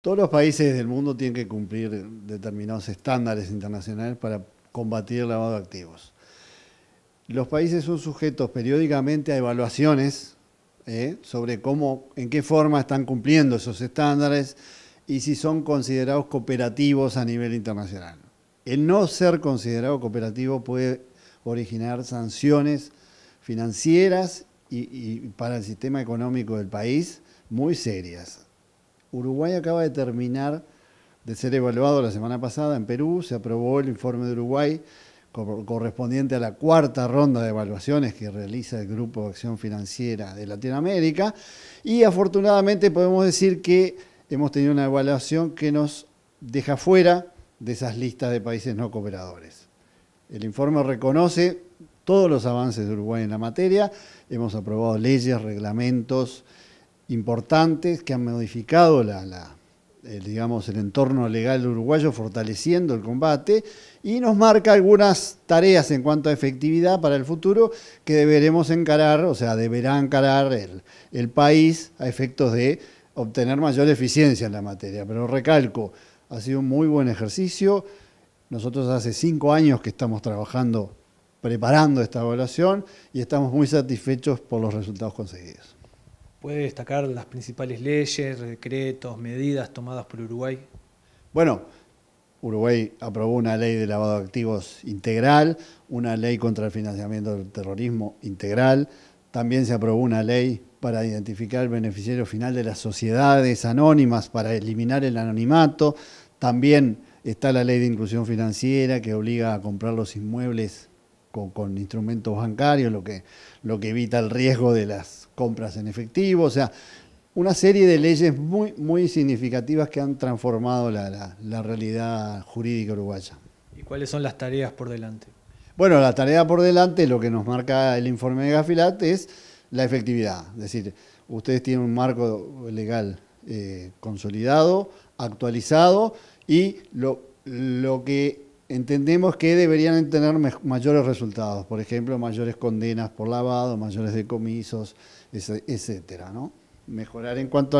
Todos los países del mundo tienen que cumplir determinados estándares internacionales para combatir el lavado de activos. Los países son sujetos periódicamente a evaluaciones ¿eh? sobre cómo, en qué forma están cumpliendo esos estándares y si son considerados cooperativos a nivel internacional. El no ser considerado cooperativo puede originar sanciones financieras y para el sistema económico del país muy serias. Uruguay acaba de terminar de ser evaluado la semana pasada en Perú, se aprobó el informe de Uruguay correspondiente a la cuarta ronda de evaluaciones que realiza el Grupo de Acción Financiera de Latinoamérica. Y afortunadamente podemos decir que hemos tenido una evaluación que nos deja fuera de esas listas de países no cooperadores. El informe reconoce todos los avances de Uruguay en la materia, hemos aprobado leyes, reglamentos, importantes que han modificado el, digamos, el entorno legal uruguayo, fortaleciendo el combate, y nos marca algunas tareas en cuanto a efectividad para el futuro que deberemos encarar, o sea, deberá encarar el, el país a efectos de obtener mayor eficiencia en la materia. Pero recalco, ha sido un muy buen ejercicio. Nosotros hace cinco años que estamos trabajando, preparando esta evaluación y estamos muy satisfechos por los resultados conseguidos. ¿Puede destacar las principales leyes, decretos, medidas tomadas por Uruguay? Bueno, Uruguay aprobó una ley de lavado de activos integral, una ley contra el financiamiento del terrorismo integral, también se aprobó una ley para identificar el beneficiario final de las sociedades anónimas, para eliminar el anonimato, también está la ley de inclusión financiera que obliga a comprar los inmuebles con, instrumentos bancarios, lo que, lo que evita el riesgo de las compras en efectivo, o sea, una serie de leyes muy, muy significativas que han transformado la, realidad jurídica uruguaya. ¿Y cuáles son las tareas por delante? Bueno, la tarea por delante, lo que nos marca el informe de Gafilat es la efectividad. Es decir, ustedes tienen un marco legal eh, consolidado, actualizado y lo, lo que entendemos que deberían tener mayores resultados, por ejemplo, mayores condenas por lavado, mayores decomisos, etcétera, ¿no? Mejorar en cuanto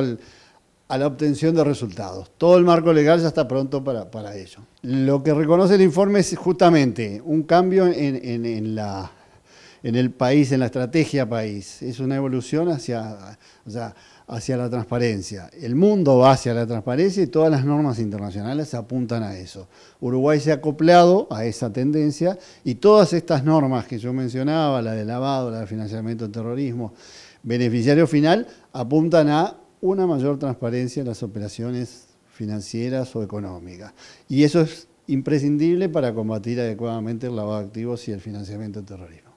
a la obtención de resultados. Todo el marco legal ya está pronto para, ello. Lo que reconoce el informe es justamente un cambio en, la, en el país, en la estrategia país. Es una evolución hacia, hacia la transparencia. El mundo va hacia la transparencia y todas las normas internacionales apuntan a eso. Uruguay se ha acoplado a esa tendencia y todas estas normas que yo mencionaba, la de lavado, la de financiamiento del terrorismo, beneficiario final, apuntan a una mayor transparencia en las operaciones financieras o económicas. Y eso es imprescindible para combatir adecuadamente el lavado de activos y el financiamiento del terrorismo.